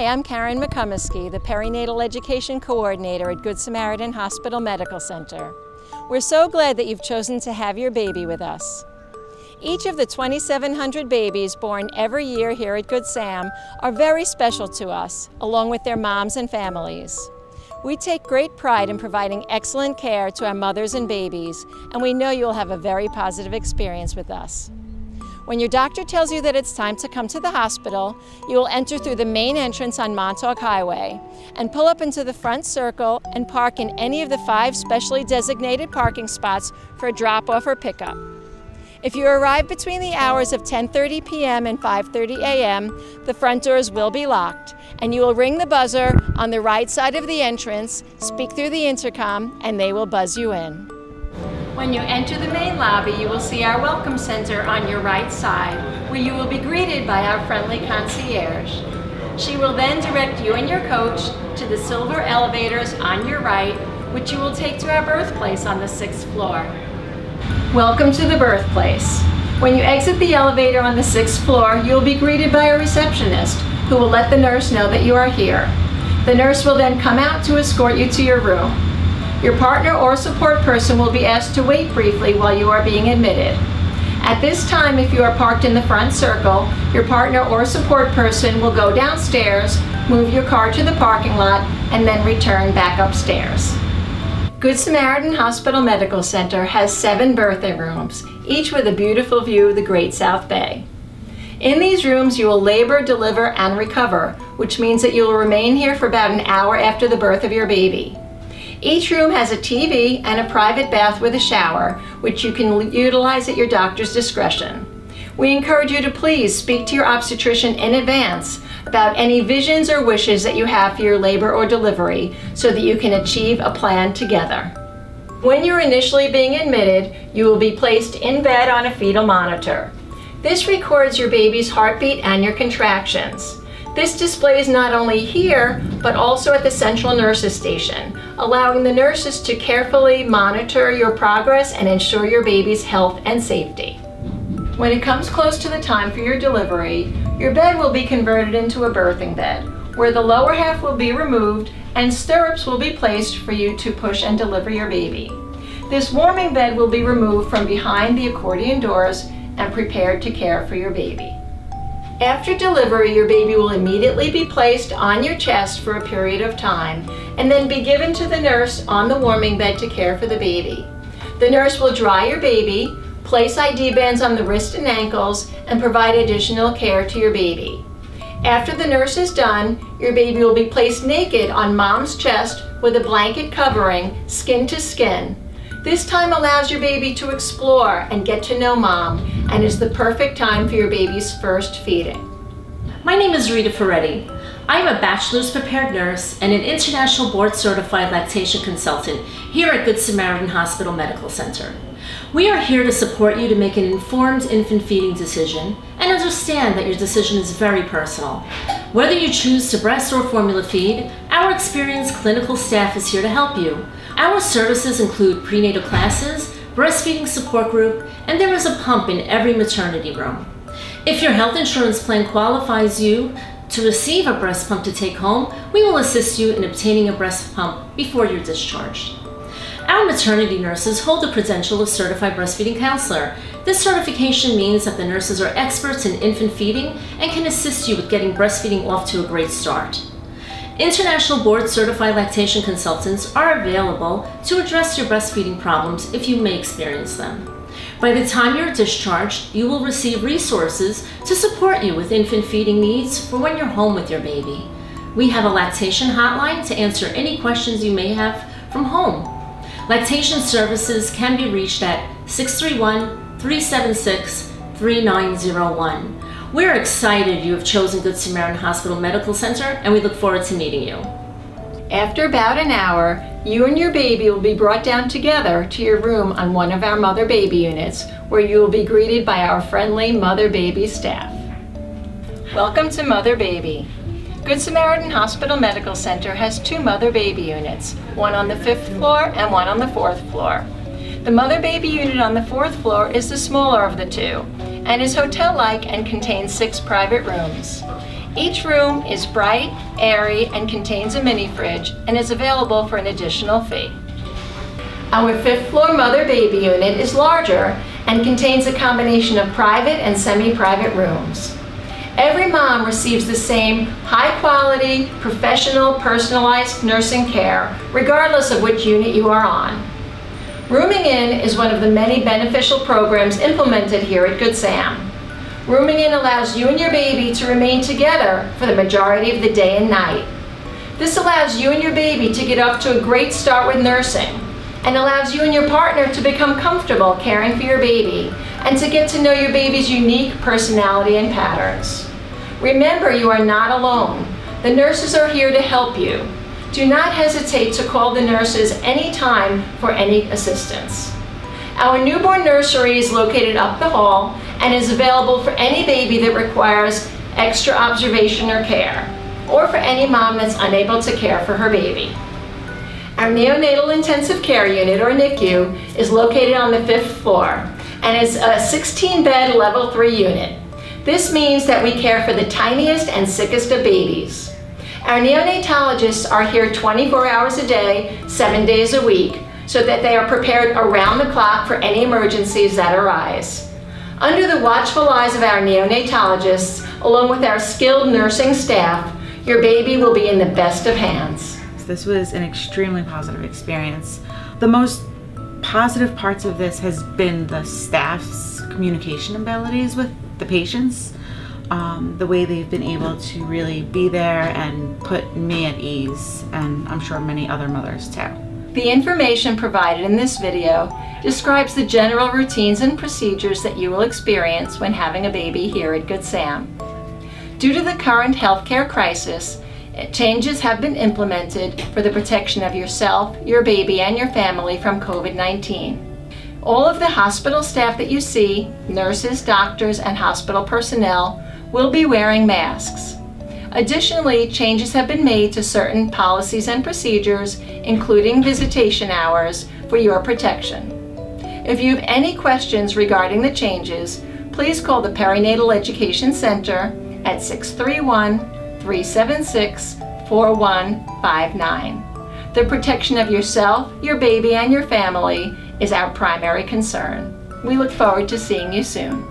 Hi, I'm Karen McCumiskey, the Perinatal Education Coordinator at Good Samaritan Hospital Medical Center. We're so glad that you've chosen to have your baby with us. Each of the 2,700 babies born every year here at Good Sam are very special to us, along with their moms and families. We take great pride in providing excellent care to our mothers and babies, and we know you'll have a very positive experience with us. When your doctor tells you that it's time to come to the hospital, you will enter through the main entrance on Montauk Highway and pull up into the front circle and park in any of the five specially designated parking spots for a drop-off or pickup. If you arrive between the hours of 10:30 p.m. and 5:30 a.m., the front doors will be locked, and you will ring the buzzer on the right side of the entrance, speak through the intercom, and they will buzz you in. When you enter the main lobby, you will see our Welcome Center on your right side, where you will be greeted by our friendly concierge. She will then direct you and your coach to the silver elevators on your right, which you will take to our birthplace on the sixth floor. Welcome to the birthplace. When you exit the elevator on the sixth floor, you will be greeted by a receptionist who will let the nurse know that you are here. The nurse will then come out to escort you to your room. Your partner or support person will be asked to wait briefly while you are being admitted. At this time, if you are parked in the front circle, your partner or support person will go downstairs, move your car to the parking lot, and then return back upstairs. Good Samaritan Hospital Medical Center has seven birthing rooms, each with a beautiful view of the Great South Bay. In these rooms, you will labor, deliver, and recover, which means that you will remain here for about an hour after the birth of your baby. Each room has a TV and a private bath with a shower, which you can utilize at your doctor's discretion. We encourage you to please speak to your obstetrician in advance about any visions or wishes that you have for your labor or delivery so that you can achieve a plan together. When you're initially being admitted, you will be placed in bed on a fetal monitor. This records your baby's heartbeat and your contractions. This displays not only here, but also at the central nurses station, allowing the nurses to carefully monitor your progress and ensure your baby's health and safety. When it comes close to the time for your delivery, your bed will be converted into a birthing bed, where the lower half will be removed and stirrups will be placed for you to push and deliver your baby. This warming bed will be removed from behind the accordion doors and prepared to care for your baby. After delivery, your baby will immediately be placed on your chest for a period of time and then be given to the nurse on the warming bed to care for the baby. The nurse will dry your baby, place ID bands on the wrist and ankles, and provide additional care to your baby. After the nurse is done, your baby will be placed naked on mom's chest with a blanket covering, skin to skin. This time allows your baby to explore and get to know mom and is the perfect time for your baby's first feeding. My name is Rita Ferretti. I am a bachelor's prepared nurse and an international board certified lactation consultant here at Good Samaritan Hospital Medical Center. We are here to support you to make an informed infant feeding decision and understand that your decision is very personal. Whether you choose to breast or formula feed, our experienced clinical staff is here to help you. Our services include prenatal classes, breastfeeding support group, and there is a pump in every maternity room. If your health insurance plan qualifies you to receive a breast pump to take home, we will assist you in obtaining a breast pump before you're discharged. Our maternity nurses hold the credential of Certified Breastfeeding Counselor. This certification means that the nurses are experts in infant feeding and can assist you with getting breastfeeding off to a great start. International board certified lactation consultants are available to address your breastfeeding problems if you may experience them. By the time you're discharged, you will receive resources to support you with infant feeding needs for when you're home with your baby. We have a lactation hotline to answer any questions you may have from home. Lactation services can be reached at 631 376 3901. We're excited you have chosen Good Samaritan Hospital Medical Center and we look forward to meeting you. After about an hour, you and your baby will be brought down together to your room on one of our mother baby units where you will be greeted by our friendly mother baby staff. Welcome to Mother Baby. Good Samaritan Hospital Medical Center has two mother baby units, one on the fifth floor and one on the fourth floor. The mother baby unit on the fourth floor is the smaller of the two and is hotel-like and contains six private rooms. Each room is bright, airy, and contains a mini fridge and is available for an additional fee. Our fifth floor mother-baby unit is larger and contains a combination of private and semi-private rooms. Every mom receives the same high-quality, professional, personalized nursing care, regardless of which unit you are on. Rooming in is one of the many beneficial programs implemented here at Good Sam. Rooming in allows you and your baby to remain together for the majority of the day and night. This allows you and your baby to get off to a great start with nursing and allows you and your partner to become comfortable caring for your baby and to get to know your baby's unique personality and patterns. Remember, you are not alone. The nurses are here to help you. Do not hesitate to call the nurses anytime for any assistance. Our newborn nursery is located up the hall and is available for any baby that requires extra observation or care, or for any mom that's unable to care for her baby. Our neonatal intensive care unit, or NICU, is located on the fifth floor and is a 16 bed level 3 unit. This means that we care for the tiniest and sickest of babies. Our neonatologists are here 24 hours a day, seven days a week, so that they are prepared around the clock for any emergencies that arise. Under the watchful eyes of our neonatologists, along with our skilled nursing staff, your baby will be in the best of hands. This was an extremely positive experience. The most positive parts of this has been the staff's communication abilities with the patients um, the way they've been able to really be there and put me at ease, and I'm sure many other mothers too. The information provided in this video describes the general routines and procedures that you will experience when having a baby here at Good Sam. Due to the current healthcare crisis, changes have been implemented for the protection of yourself, your baby, and your family from COVID-19. All of the hospital staff that you see, nurses, doctors, and hospital personnel, will be wearing masks. Additionally, changes have been made to certain policies and procedures, including visitation hours, for your protection. If you have any questions regarding the changes, please call the Perinatal Education Center at 631-376-4159. The protection of yourself, your baby, and your family is our primary concern. We look forward to seeing you soon.